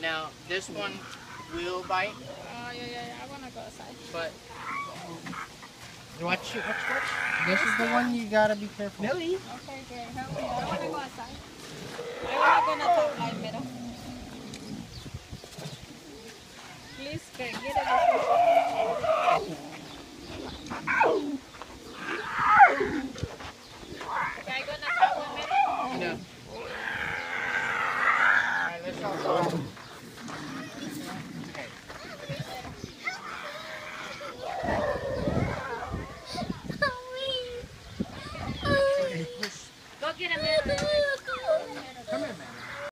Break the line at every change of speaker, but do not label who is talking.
Now this one will bite,
Oh, yeah, yeah, yeah. I want to go outside.
but watch watch, watch. This is the one you gotta be careful. Millie.
Okay, great. Help me. I want to go outside. I want to go in the top line middle. Please, get get it. Get him in.